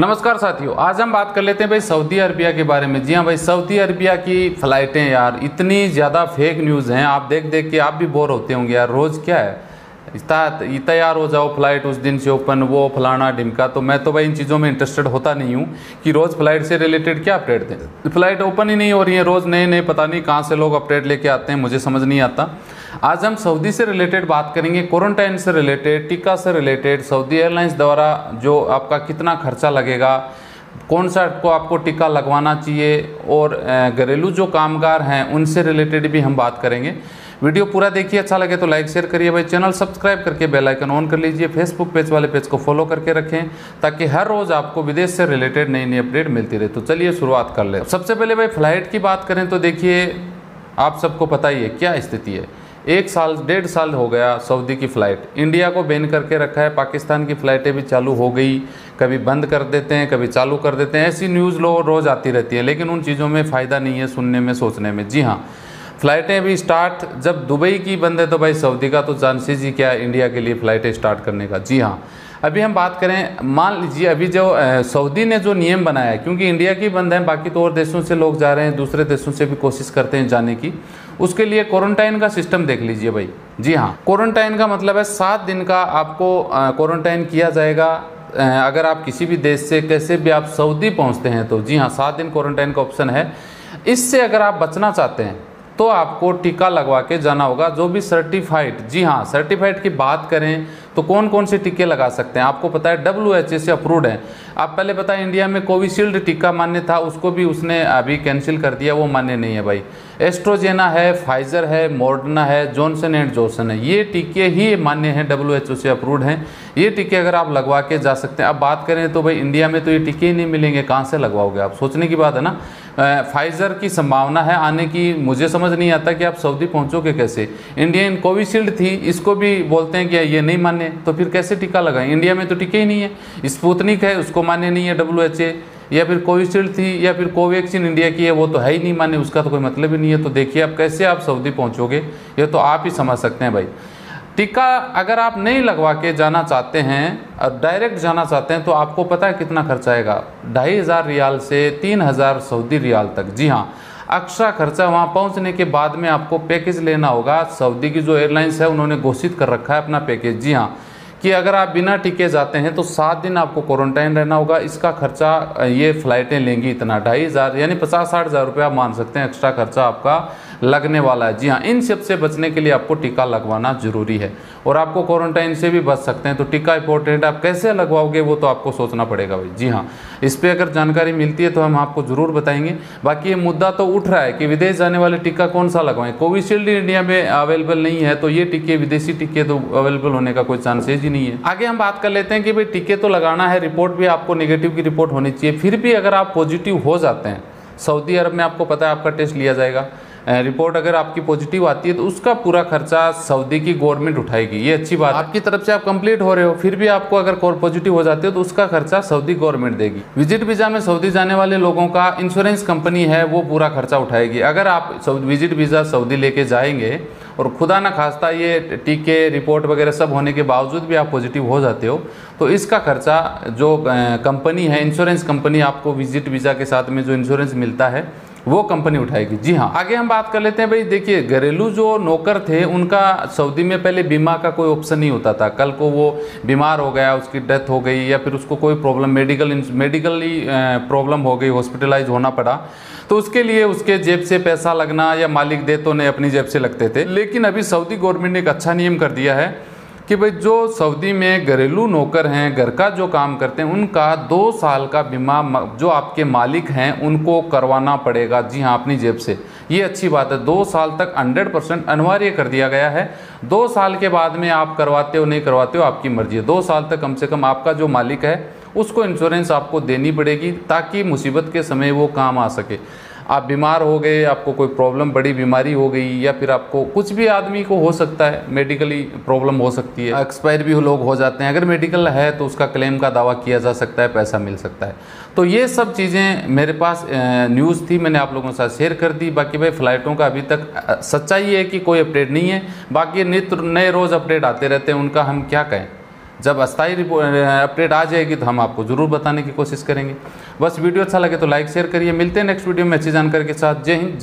नमस्कार साथियों, आज हम बात कर लेते हैं भाई सऊदी अरबिया के बारे में। जी हाँ भाई, सऊदी अरबिया की फ़्लाइटें यार इतनी ज़्यादा फेक न्यूज़ हैं। आप देख देख के आप भी बोर होते होंगे यार। रोज़ क्या है? तैयार हो जाओ फ़्लाइट उस दिन से ओपन वो फलाना डिमका तो मैं तो भाई इन चीज़ों में इंटरेस्टेड होता नहीं हूँ कि रोज़ फ़्लाइट से रिलेटेड क्या अपडेट दें। फ़्लाइट ओपन ही नहीं हो रही है रोज़, नए नए, पता नहीं कहाँ से लोग अपडेट लेके आते हैं, मुझे समझ नहीं आता। आज हम सऊदी से रिलेटेड बात करेंगे क्वारंटाइन से रिलेटेड टीका से रिलेटेड सऊदी एयरलाइंस द्वारा जो आपका कितना खर्चा लगेगा, कौन सा को आपको टीका लगवाना चाहिए, और घरेलू जो कामगार हैं, उनसे रिलेटेड भी हम बात करेंगे। वीडियो पूरा देखिए अच्छा लगे तो लाइक शेयर करिए भाई। चैनल सब्सक्राइब करके बेल आइकन ऑन कर लीजिए। फेसबुक पेज वाले पेज को फॉलो करके रखें, ताकि हर रोज़ आपको विदेश से रिलेटेड नई नई अपडेट मिलती रहे। तो चलिए शुरुआत कर ले। सबसे पहले भाई फ़्लाइट की बात करें तो देखिए, आप सबको पता ही है क्या स्थिति है। एक साल, डेढ़ साल हो गया सऊदी की फ़्लाइट इंडिया को बैन करके रखा है। पाकिस्तान की फ़्लाइटें भी चालू हो गई। कभी बंद कर देते हैं, कभी चालू कर देते हैं। ऐसी न्यूज़ लो रोज़ आती रहती है, लेकिन उन चीज़ों में फ़ायदा नहीं है सुनने में, सोचने में। जी हाँ फ़्लाइटें भी स्टार्ट, जब दुबई की बंद है तो भाई सऊदी का तो चांसेज ही क्या इंडिया के लिए फ़्लाइटें स्टार्ट करने का? जी हाँ। अभी हम बात करें, मान लीजिए अभी जो सऊदी ने जो नियम बनाया क्योंकि इंडिया की बंद है, बाकी तो और देशों से लोग जा रहे हैं, दूसरे देशों से भी कोशिश करते हैं जाने की, उसके लिए क्वारंटाइन का सिस्टम देख लीजिए भाई। जी हाँ क्वारंटाइन का मतलब है सात दिन का आपको क्वारंटाइन किया जाएगा अगर आप किसी भी देश से, कैसे भी आप सऊदी पहुँचते हैं तो। जी हाँ सात दिन क्वारंटाइन का ऑप्शन है। इससे अगर आप बचना चाहते हैं तो आपको टीका लगवा के जाना होगा, जो भी सर्टिफाइड जी हाँ सर्टिफाइड की बात करें तो कौन कौन से टीके लगा सकते हैं? आपको पता है डब्ल्यू एच से अप्रूव्ड है। आप पहले बताएँ, इंडिया में कोविशील्ड टीका मान्य था, उसको भी उसने अभी कैंसिल कर दिया, वो मान्य नहीं है भाई। एस्ट्रोजेना है फाइजर है मॉडर्ना है जॉनसन एंड जॉनसन है। ये टीके ही मान्य हैं डब्ल्यू से अप्रूव्ड हैं। ये टीके अगर आप लगवा के जा सकते हैं, अब बात करें तो भाई, इंडिया में तो ये टीके ही नहीं मिलेंगे, कहाँ से लगवाओगे आप? सोचने की बात है ना। फाइज़र की संभावना है आने की, मुझे समझ नहीं आता कि आप सऊदी पहुँचोगे कैसे। इंडियन कोविशील्ड थी, इसको भी बोलते हैं कि ये नहीं मान्य तो फिर कैसे टीका लगाएँ? इंडिया में तो टीके ही नहीं है। स्पुतनिक है, उसको मान्य नहीं है डब्ल्यू एच ए या फिर कोविशील्ड थी, या फिर कोवैक्सीन इंडिया की है, वो तो है ही नहीं मान्य, उसका तो कोई मतलब ही नहीं है। तो देखिए आप कैसे आप सऊदी पहुँचोगे, ये तो आप ही समझ सकते हैं भाई। टीका अगर आप नहीं लगवा के जाना चाहते हैं, और डायरेक्ट जाना चाहते हैं तो आपको पता है कितना खर्चा आएगा? ढाई हज़ार रियाल से तीन हज़ार सऊदी रियाल तक। जी हाँ एक्स्ट्रा खर्चा वहाँ पहुँचने के बाद में आपको पैकेज लेना होगा। सऊदी की जो एयरलाइंस है, उन्होंने घोषित कर रखा है अपना पैकेज। जी हाँ कि अगर आप बिना टिके जाते हैं तो सात दिन आपको क्वारंटाइन रहना होगा। इसका खर्चा, ये फ़्लाइटें लेंगी इतना। ढाई हज़ार, यानी पचास साठ हज़ार रुपये आप मान सकते हैं एक्स्ट्रा खर्चा आपका। लगने वाला है। जी हाँ इन सबसे बचने के लिए आपको टीका लगवाना ज़रूरी है। और आपको क्वारंटाइन से भी बच सकते हैं। तो टीका इंपॉर्टेंट आप कैसे लगवाओगे, वो तो आपको सोचना पड़ेगा भाई। जी हाँ इस पर अगर जानकारी मिलती है तो हम आपको ज़रूर बताएँगे। बाकी ये मुद्दा तो उठ रहा है कि विदेश जाने वाले टीका कौन सा लगवाएँ? कोविशील्ड इंडिया में अवेलेबल नहीं है तो ये टीके, विदेशी टीके तो अवेलेबल होने का कोई चांसेज ही नहीं है। आगे हम बात कर लेते हैं कि भाई टीके तो लगाना है रिपोर्ट भी आपको निगेटिव की रिपोर्ट होनी चाहिए। फिर भी अगर आप पॉजिटिव हो जाते हैं, सऊदी अरब में आपको पता है आपका टेस्ट लिया जाएगा। रिपोर्ट अगर आपकी पॉजिटिव आती है तो उसका पूरा खर्चा सऊदी की गवर्नमेंट उठाएगी। ये अच्छी बात आपकी तरफ़ से आप कंप्लीट हो रहे हो, फिर भी आपको अगर पॉजिटिव हो जाते हो तो उसका खर्चा सऊदी गवर्नमेंट देगी। विज़िट वीज़ा में सऊदी जाने वाले लोगों का इंश्योरेंस कंपनी है, वो पूरा खर्चा उठाएगी। अगर आप विज़िट वीज़ा सऊदी लेके जाएँगे, और खुदा ना खास्ता ये टीके रिपोर्ट वगैरह सब होने के बावजूद भी आप पॉजिटिव हो जाते हो तो इसका खर्चा जो कंपनी है इंश्योरेंस कंपनी आपको विज़िट वीज़ा के साथ में जो इंश्योरेंस मिलता है वो कंपनी उठाएगी। जी हाँ। आगे हम बात कर लेते हैं भाई, देखिए, घरेलू जो नौकर थे, उनका सऊदी में पहले बीमा का कोई ऑप्शन नहीं होता था। कल को वो बीमार हो गया, उसकी डेथ हो गई, या फिर उसको कोई प्रॉब्लम मेडिकल मेडिकली प्रॉब्लम हो गई हॉस्पिटलाइज होना पड़ा। तो उसके लिए उसके जेब से पैसा लगना या मालिक दे तो नहीं अपनी जेब से लगते थे। लेकिन अभी सऊदी गवर्नमेंट ने एक अच्छा नियम कर दिया है कि भाई जो सऊदी में घरेलू नौकर हैं, घर का जो काम करते हैं, उनका दो साल का बीमा जो आपके मालिक हैं, उनको करवाना पड़ेगा। जी हाँ अपनी जेब से। ये अच्छी बात है। दो साल तक 100 परसेंट अनिवार्य कर दिया गया है। दो साल के बाद में आप करवाते हो, नहीं करवाते हो, आपकी मर्ज़ी है। दो साल तक कम से कम आपका जो मालिक है, उसको इंश्योरेंस आपको देनी पड़ेगी ताकि मुसीबत के समय वो काम आ सके। आप बीमार हो गए, आपको कोई प्रॉब्लम बड़ी बीमारी हो गई या फिर आपको कुछ भी आदमी को हो सकता है मेडिकली प्रॉब्लम हो सकती है। एक्सपायर भी लोग हो जाते हैं। अगर मेडिकल है तो उसका क्लेम का दावा किया जा सकता है, पैसा मिल सकता है। तो ये सब चीज़ें मेरे पास न्यूज़ थी, मैंने आप लोगों के साथ शेयर कर दी। बाकी भाई फ़्लाइटों का अभी तक सच्चाई है कि कोई अपडेट नहीं है। बाकी नित्य नए रोज़ अपडेट आते रहते हैं, उनका हम क्या कहें? जब अस्थाई अपडेट आ जाएगी तो हम आपको ज़रूर बताने की कोशिश करेंगे। बस वीडियो अच्छा लगे तो लाइक, शेयर करिए। मिलते हैं नेक्स्ट वीडियो में अच्छी जानकारी के साथ। जय हिंद।